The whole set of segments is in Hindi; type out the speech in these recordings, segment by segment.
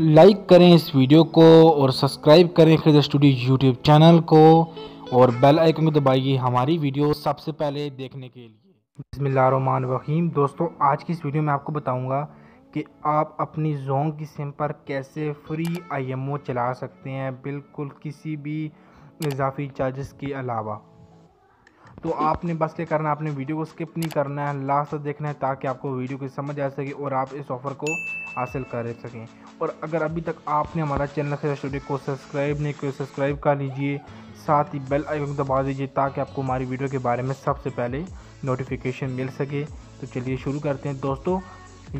लाइक करें इस वीडियो को और सब्सक्राइब करें खरीद स्टूडियो यूट्यूब चैनल को और बेल आइकन को दबाइए हमारी वीडियो सबसे पहले देखने के लिए। बसमीम दोस्तों, आज की इस वीडियो में आपको बताऊँगा कि आप अपनी जोंग की सिम पर कैसे फ्री आईएमओ चला सकते हैं, बिल्कुल किसी भी इजाफी चार्जेस के अलावा। तो आपने बस ये करना है, आपने वीडियो को स्किप नहीं करना है, लास्ट तक देखना है ताकि आपको वीडियो की समझ आ सके और आप इस ऑफ़र को हासिल कर सकें। और अगर अभी तक आपने हमारा चैनल से स्टूडियो को सब्सक्राइब नहीं किया सब्सक्राइब कर लीजिए, साथ ही बेल आइकन दबा दीजिए ताकि आपको हमारी वीडियो के बारे में सबसे पहले नोटिफिकेशन मिल सके। तो चलिए शुरू करते हैं। दोस्तों,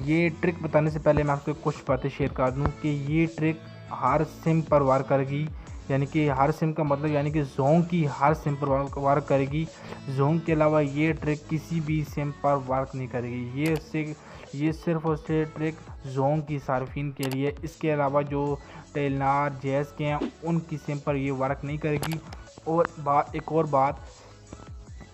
ये ट्रिक बताने से पहले मैं आपको कुछ बातें शेयर कर दूँ कि ये ट्रिक हर सिम पर वार करेगी। यानी कि हर सिम का मतलब यानी कि जोंग की हर सिम पर वर्क करेगी। जोंग के अलावा ये ट्रिक किसी भी सिम पर वर्क नहीं करेगी। ये से, ये सिर्फ़ और सिर्फ़ ट्रिक जोंग की सार्फिन के लिए। इसके अलावा जो टेलनार जैस के हैं, उनकी सिम पर ये वर्क नहीं करेगी। और बात एक और बात,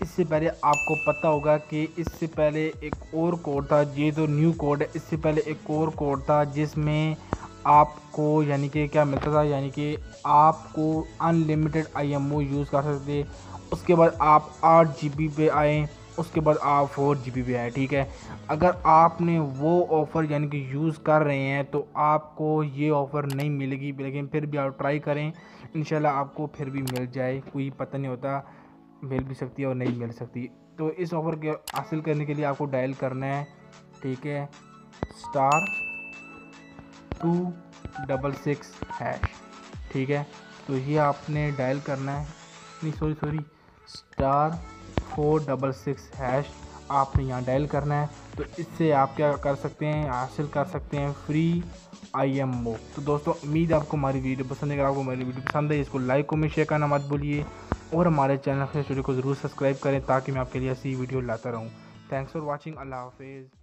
इससे पहले आपको पता होगा कि इससे पहले एक और कोड था, ये तो न्यू कोड है। इससे पहले एक और कोड था जिसमें आपको यानी कि क्या मिलता था? यानी कि आपको अनलिमिटेड आईएमओ यूज़ कर सकते उसके बाद आप आठ जी बी पे आए, उसके बाद आप फोर जी बी पे आए, ठीक है? अगर आपने वो ऑफ़र यानी कि यूज़ कर रहे हैं तो आपको ये ऑफ़र नहीं मिलेगी, लेकिन फिर भी आप ट्राई करें। इन आपको फिर भी मिल जाए, कोई पता नहीं होता, मिल भी सकती है और नहीं मिल सकती। तो इस ऑफ़र के हासिल करने के लिए आपको डायल करना है, ठीक है? Star two double six hash ठीक है? तो ये आपने डायल करना है। नहीं sorry sorry star four double six hash आपने यहाँ डायल करना है। तो इससे आप क्या कर सकते हैं? हासिल कर सकते हैं फ्री आई एम ओ तो दोस्तों, उम्मीद आपको हमारी वीडियो पसंद है। अगर आपको हमारी वीडियो पसंद है, इसको लाइक को में शेयर करना मत भूलिए। और हमारे चैनल स्टूडियो को ज़रूर सब्सक्राइब करें ताकि मैं आपके लिए ऐसी वीडियो लाता रहूँ। थैंक्स फॉर वॉचिंग अल्लाह हाफिज़।